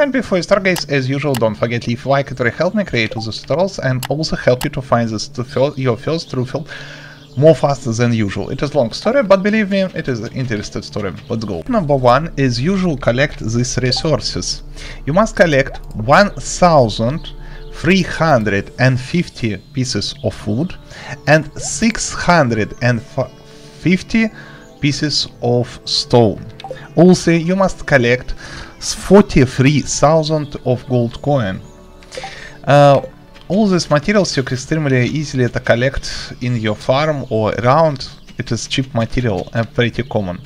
And before you start guys, as usual, don't forget leave a like, it will help me create all the tutorials and also help you to find this truffle, your first truffle more faster than usual. It is long story, but believe me, it is an interesting story. Let's go. Number one is usual collect these resources. You must collect 1350 pieces of food and 650 pieces of stone. Also, you must collect 43,000 of gold coin. Uh, all these materials you can extremely easily collect in your farm or around. It is cheap material and pretty common.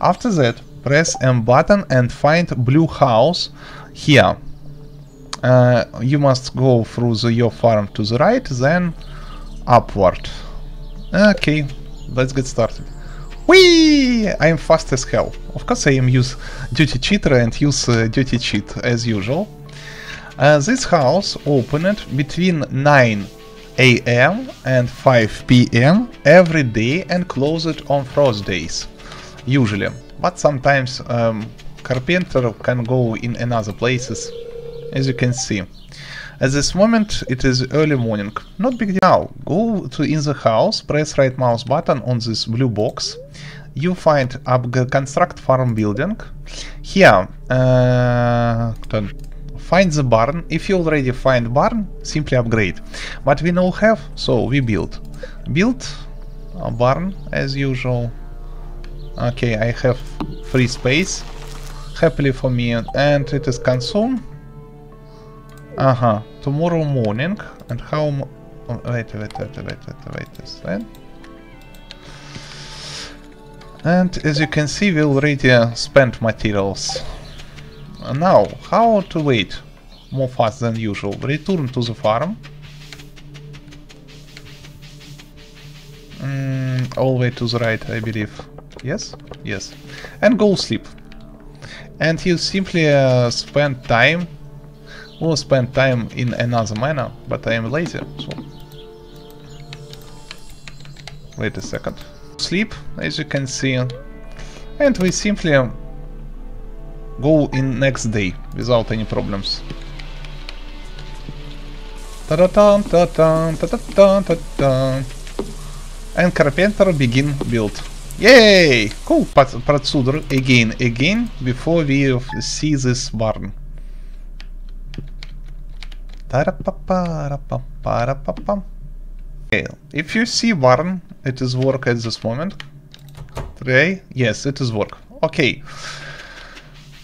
After that, press M button and find blue house here. Uh, you must go through the, your farm to the right, then upward. Okay, let's get started. Whee! I am fast as hell. Of course I am use duty cheater and use uh, duty cheat as usual. Uh, this house opened between 9 am and 5 pm every day and closed on Thursdays, usually. But sometimes um, carpenter can go in another places, as you can see. At this moment it is early morning, not big deal. Go to in the house, press right mouse button on this blue box. You find up construct farm building. Here, uh, find the barn. If you already find barn, simply upgrade. But we now have, so we build. Build a barn as usual. Okay, I have free space, happily for me, and it is consumed uh-huh. Tomorrow morning. And how... Oh, wait, wait, wait, wait, wait, wait, then. And as you can see, we already spent materials. Now, how to wait more fast than usual? Return to the farm. Mm, all the way to the right, I believe. Yes? Yes. And go sleep. And you simply uh, spend time will spend time in another manner, but I am lazy, so... Wait a second. Sleep, as you can see, and we simply go in next day without any problems. ta da ta ta ta ta ta ta ta And carpenter begin build. Yay! Cool! Procedure again, again, before we see this barn. Okay, if you see barn, it is work at this moment. Today, yes, it is work. Okay.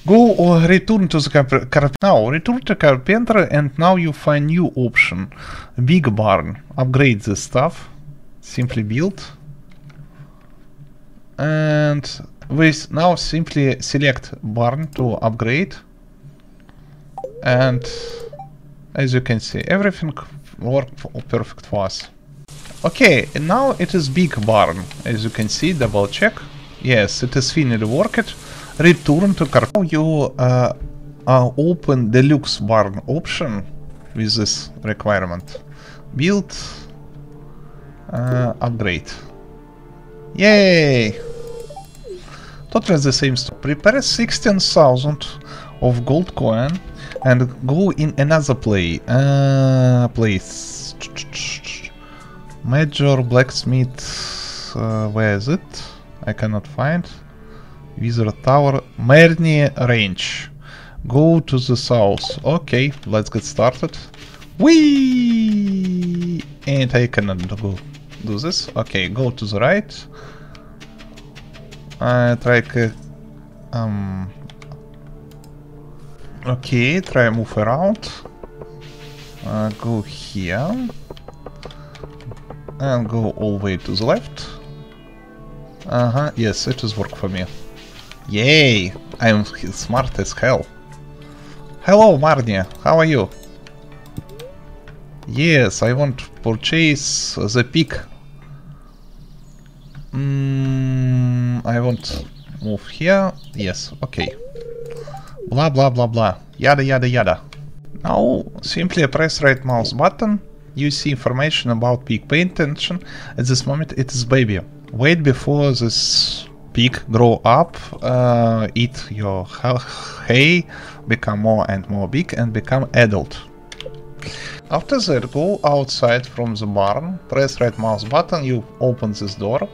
Go or return to the carpenter. Now, return to carpenter and now you find new option. Big barn. Upgrade this stuff. Simply build. And with now simply select barn to upgrade. And as you can see, everything worked perfect for us. Okay, now it is big barn. As you can see, double check. Yes, it is finally worked. Return to car. Now you uh, uh, open deluxe barn option with this requirement. Build, uh, upgrade. Yay! Totally the same stuff. Prepare 16,000 of gold coin and go in another play. Uh, place. Major blacksmith uh, where is it? I cannot find. Wizard tower Marnie range. Go to the south. Okay let's get started. Whee! and I cannot go do this. Okay go to the right. I try um Okay, try move around. Uh, go here. And go all the way to the left. Uh-huh, yes, it is work for me. Yay! I'm smart as hell. Hello, Marnie, how are you? Yes, I want to purchase the pig. Mm, I want move here. Yes, okay blah blah blah blah, yada yada yada. Now simply press right mouse button, you see information about pig. Pay attention, at this moment it is baby. Wait before this pig grow up, uh, eat your hay, become more and more big and become adult. After that, go outside from the barn, press right mouse button, you open this door.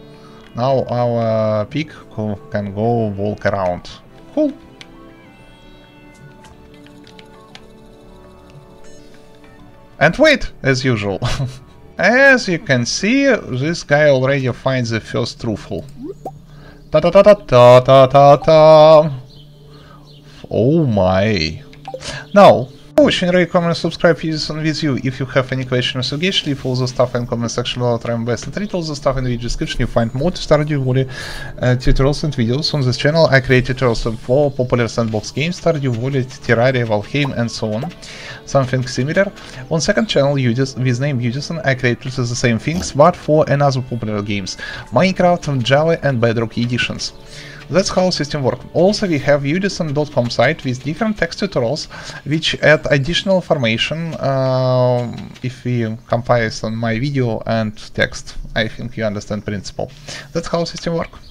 Now our pig can go walk around. Cool. And wait, as usual. as you can see, this guy already finds the first truffle. Ta ta ta ta ta ta ta ta. Oh my. Now, watching, rate, comment, subscribe, use on with you. If you have any questions or suggestions, leave all the stuff in comment section below. Try my best to read all the stuff in the video description. You find more to Stardew Valley uh, tutorials and videos on this channel. I create tutorials for popular sandbox games, Stardew Valley, Terraria, Valheim, and so on. Something similar. On second channel, Udis, with name Udisen, I create the same things, but for another popular games, Minecraft, Java, and Bedrock editions. That's how system works. Also we have udisen.com site with different text tutorials which add additional information uh, if we compare on my video and text. I think you understand principle. That's how system works.